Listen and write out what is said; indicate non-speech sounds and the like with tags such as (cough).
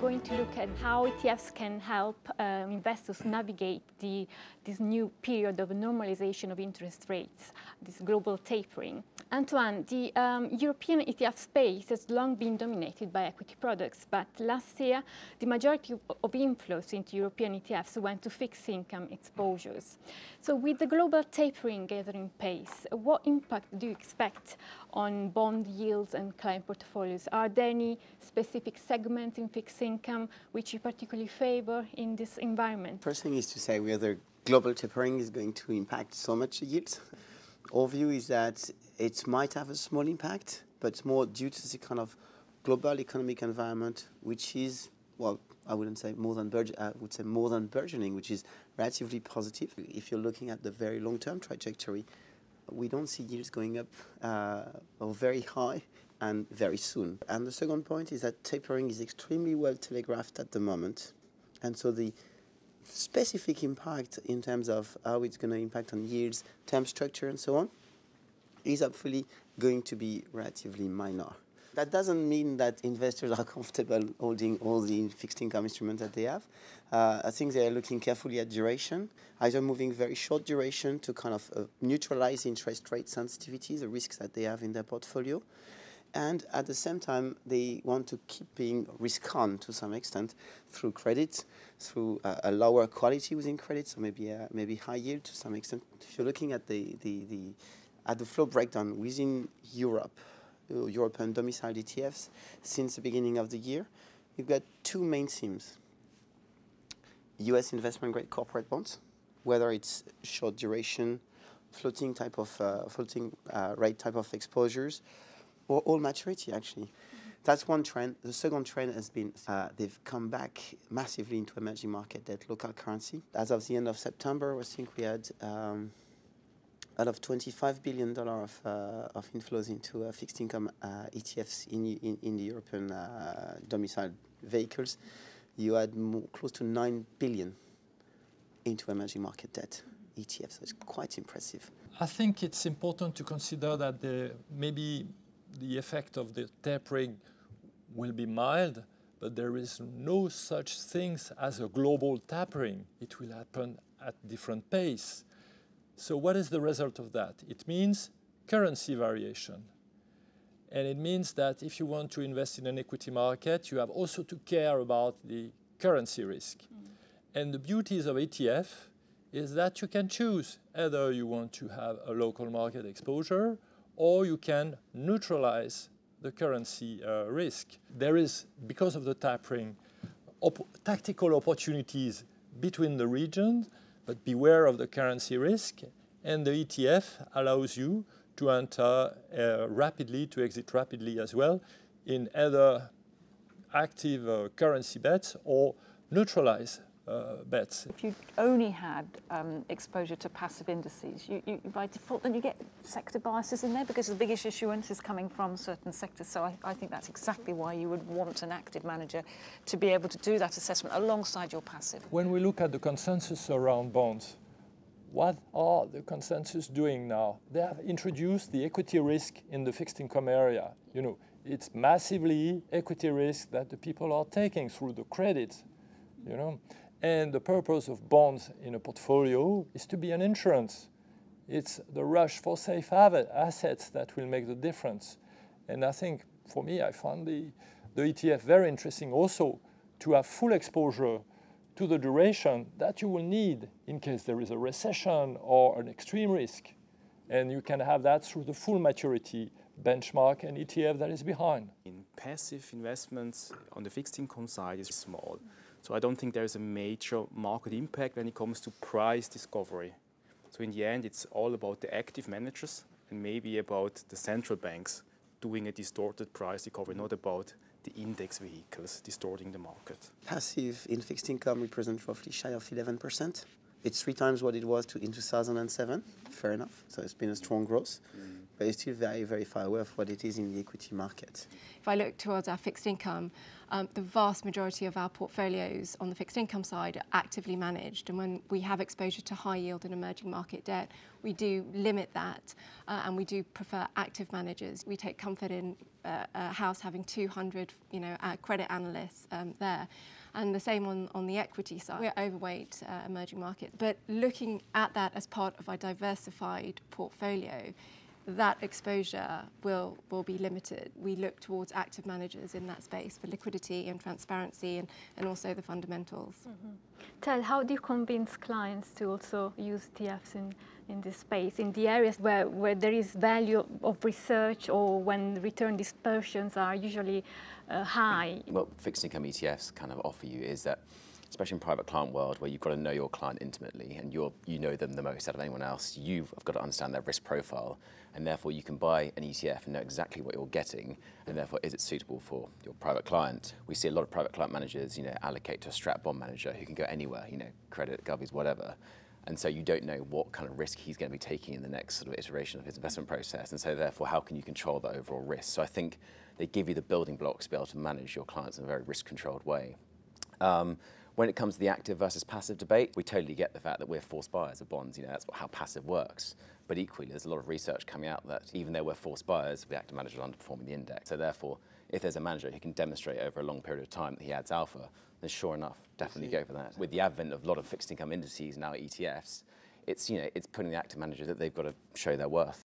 going to look at how ETFs can help um, investors navigate the, this new period of normalization of interest rates, this global tapering. Antoine, the um, European ETF space has long been dominated by equity products, but last year the majority of inflows into European ETFs went to fixed income exposures. So with the global tapering gathering pace, what impact do you expect on bond yields and client portfolios? Are there any specific segments in fixed income which you particularly favor in this environment? First thing is to say whether global tapering is going to impact so much yields. Our view is that it might have a small impact, but it's more due to the kind of global economic environment, which is, well, I wouldn't say more than I would say more than burgeoning, which is relatively positive. If you're looking at the very long-term trajectory, we don't see yields going up uh, or very high and very soon. And the second point is that tapering is extremely well telegraphed at the moment, and so the specific impact in terms of how it's going to impact on yields, term structure, and so on, is hopefully going to be relatively minor. That doesn't mean that investors are (laughs) comfortable holding all the fixed income instruments that they have. Uh, I think they are looking carefully at duration, either moving very short duration to kind of uh, neutralize interest rate sensitivity, the risks that they have in their portfolio. And at the same time, they want to keep being risk on to some extent through credit, through uh, a lower quality within credit, so maybe uh, maybe high yield to some extent. If you're looking at the, the, the at the flow breakdown within Europe, uh, European domiciled ETFs since the beginning of the year, you've got two main themes. US investment grade corporate bonds, whether it's short duration, floating type of uh, floating uh, rate type of exposures, or all maturity actually. That's one trend. The second trend has been uh, they've come back massively into emerging market debt, local currency. As of the end of September, I think we had um, out of $25 billion of, uh, of inflows into uh, fixed income uh, ETFs in, in, in, the European uh, domiciled vehicles, you had close to 9 billion into emerging market debt ETFs. So it's quite impressive. I think it's important to consider that the, maybe the effect of the tapering will be mild, but there is no such things as a global tapering. It will happen at different pace. So what is the result of that? It means currency variation. And it means that if you want to invest in an equity market, you have also to care about the currency risk. Mm. And the beauties of ETF is that you can choose either you want to have a local market exposure or you can neutralize the currency uh, risk. There is, because of the tapering, op tactical opportunities between the regions but beware of the currency risk. And the ETF allows you to enter uh, rapidly, to exit rapidly as well in either active uh, currency bets or neutralize uh, bets. If you only had um, exposure to passive indices, you, you, by default then you get sector biases in there because the biggest issuance is coming from certain sectors. So I, I, think that's exactly why you would want an active manager to be able to do that assessment alongside your passive. When we look at the consensus around bonds, what are the consensus doing now? They have introduced the equity risk in the fixed income area. You know, it's massively equity risk that the people are taking through the credit, you know. And the purpose of bonds in a portfolio is to be an insurance. It's the rush for safe assets that will make the difference. And I think for me, I found the, the ETF very interesting also to have full exposure to the duration that you will need in case there is a recession or an extreme risk. And you can have that through the full maturity benchmark and ETF that is behind. In passive investments on the fixed income side is small. So I don't think there's a major market impact when it comes to price discovery. So in the end, it's all about the active managers and maybe about the central banks doing a distorted price discovery, not about the index vehicles distorting the market. Passive in fixed income represents roughly shy of 11%. It's three times what it was to, in 2007, fair enough. So it's been a strong growth. Mm. But it's still very, very far away from what it is in the equity market. If I look towards our fixed income, um, the vast majority of our portfolios on the fixed income side are actively managed. And when we have exposure to high yield and emerging market debt, we do limit that uh, and we do prefer active managers. We take comfort in uh, a house having 200 you know, uh, credit analysts um, there. And the same on, on the equity side. We're overweight uh, emerging markets. But looking at that as part of our diversified portfolio, that exposure will, will be limited. We look towards active managers in that space for liquidity and transparency and, and also the fundamentals. Mm-hmm. Ted, how do you convince clients to also use ETFs in, in this space, in the areas where, where there is value of research or when return dispersions are usually uh, high? What fixed income ETFs kind of offer you is that especially in private client world where you've got to know your client intimately and you're, you know them the most out of anyone else, you've got to understand their risk profile and therefore you can buy an ETF and know exactly what you're getting and therefore is it suitable for your private client. We see a lot of private client managers, you know, allocate to a strat bond manager who can go anywhere, you know, credit, govies, whatever. And so you don't know what kind of risk he's going to be taking in the next sort of iteration of his investment process. And so therefore, how can you control the overall risk? So I think they give you the building blocks to be able to manage your clients in a very risk-controlled way. Um, when it comes to the active versus passive debate, we totally get the fact that we're forced buyers of bonds. You know, that's how passive works. But equally, there's a lot of research coming out that even though we're forced buyers, the active manager are underperforming the index. So therefore, if there's a manager who can demonstrate over a long period of time that he adds alpha, then sure enough, definitely go for that. With the advent of a lot of fixed income indices now ETFs, it's you know it's putting the active manager that they've got to show their worth.